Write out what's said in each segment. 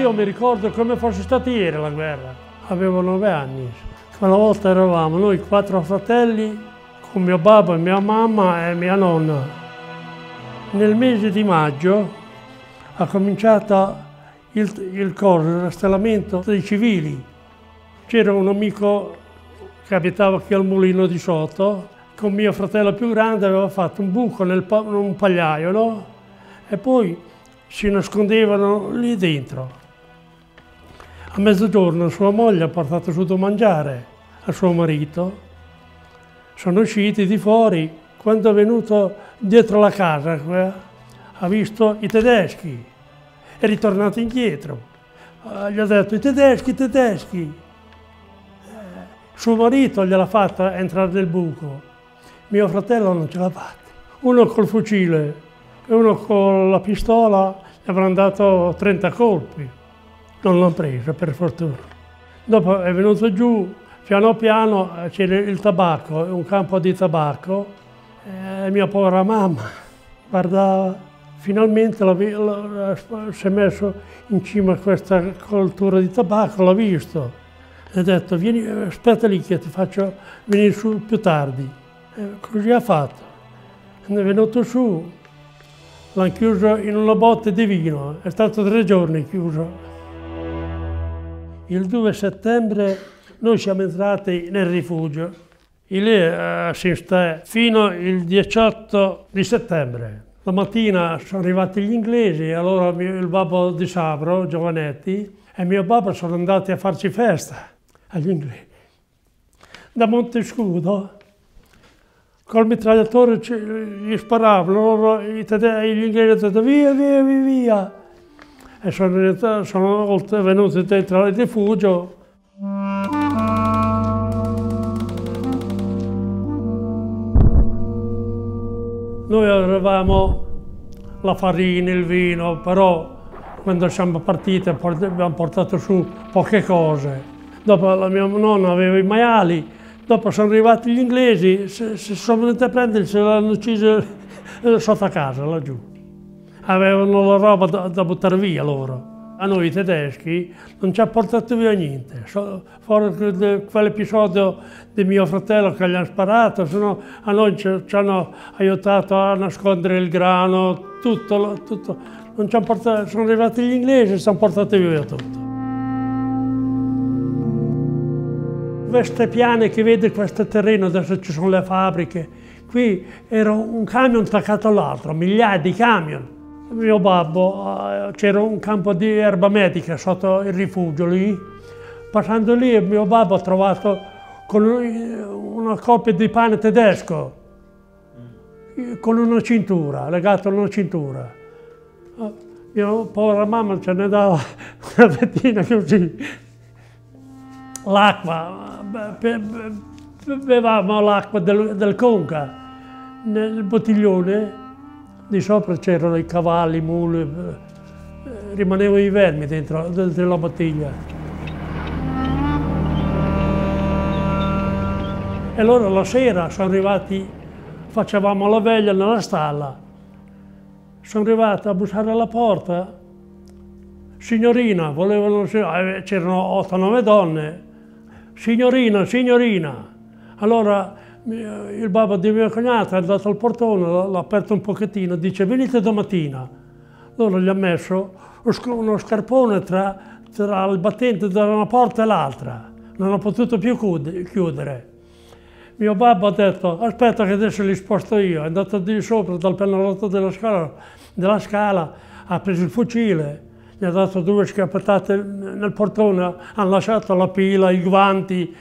Io mi ricordo come fosse stata ieri la guerra. Avevo nove anni. Quella volta eravamo noi quattro fratelli con mio babbo mia mamma e mia nonna. Nel mese di maggio ha cominciato il, il corso, il rastellamento dei civili. C'era un amico che abitava qui al mulino di sotto, con mio fratello più grande aveva fatto un buco nel un pagliaio, no? E poi si nascondevano lì dentro. A mezzogiorno sua moglie ha portato su da mangiare a suo marito. Sono usciti di fuori. Quando è venuto dietro la casa ha visto i tedeschi. È ritornato indietro. Gli ha detto i tedeschi, i tedeschi. Suo marito gliel'ha fatta entrare nel buco. Mio fratello non ce l'ha fatta. Uno col fucile e uno con la pistola gli avranno dato 30 colpi. Non l'hanno preso, per fortuna. Dopo è venuto giù, piano piano c'era il tabacco, un campo di tabacco. E mia povera mamma guardava, finalmente la, si è messo in cima a questa coltura di tabacco, l'ha visto e ha detto vieni, aspetta lì che ti faccio venire su più tardi. E così ha fatto. È venuto su, l'hanno chiuso in una botte di vino, è stato tre giorni chiuso. Il 2 settembre noi siamo entrati nel rifugio e lì eh, si sta fino il 18 di settembre. La mattina sono arrivati gli inglesi allora il babbo di Sabro, Giovanetti, e mio babbo sono andati a farci festa agli inglesi. Da Montescudo, col mitragliatore gli sparavano, gli inglesi hanno detto via, via, via, via. E sono, sono venuti dentro al rifugio. Noi avevamo la farina, il vino, però quando siamo partiti abbiamo portato su poche cose dopo la mia nonna aveva i maiali, dopo sono arrivati gli inglesi, si, sono venuti a prendere, se l'hanno ucciso sotto a casa, laggiù. Avevano la roba da, da buttare via loro. A noi i tedeschi non ci ha portato via niente, fuori quell'episodio di mio fratello che gli hanno sparato, sennò a noi ci, ci hanno aiutato a nascondere il grano, tutto, tutto. Portato, sono arrivati gli inglesi e ci hanno portato via tutto. queste piane che vede questo terreno, adesso ci sono le fabbriche, qui era un camion attaccato all'altro, migliaia di camion. Mio babbo, eh, c'era un campo di erba medica sotto il rifugio lì. Passando lì mio babbo ha trovato con una coppia di pane tedesco, con una cintura, legato a una cintura. Mia povera mamma ce ne dava una fettina così. L'acqua, bevavamo l'acqua del, del, Conca. Nel bottiglione di sopra c'erano i cavalli, i muli, eh, rimanevano i vermi dentro, dentro la bottiglia. E allora la sera sono arrivati, facevamo la veglia nella stalla, sono arrivati a bussare alla porta, signorina, volevano, eh, c'erano 8-9 donne, signorina, signorina. Allora il babbo di mio cognato è andato al portone, l'ha aperto un pochettino, dice venite domattina. Allora gli ha messo uno scarpone tra, tra il battente da una porta e l'altra. Non ha potuto più chiudere. Mio babbo ha detto aspetta che adesso li sposto io. È andato di sopra dal pennarotto della scala, della scala, ha preso il fucile, gli ha dato due schiappettate nel portone, hanno lasciato la pila, i guanti,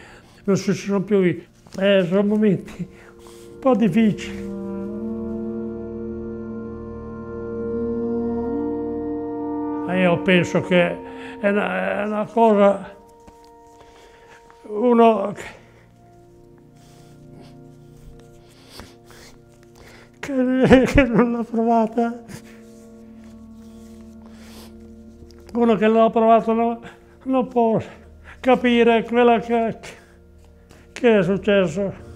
non si sono più visti. Eh, sono momenti un po' difficili. Io penso che è una, è una cosa, uno che, che non l'ha provata. Uno che l'ha provato non, non può capire quello che, che è successo.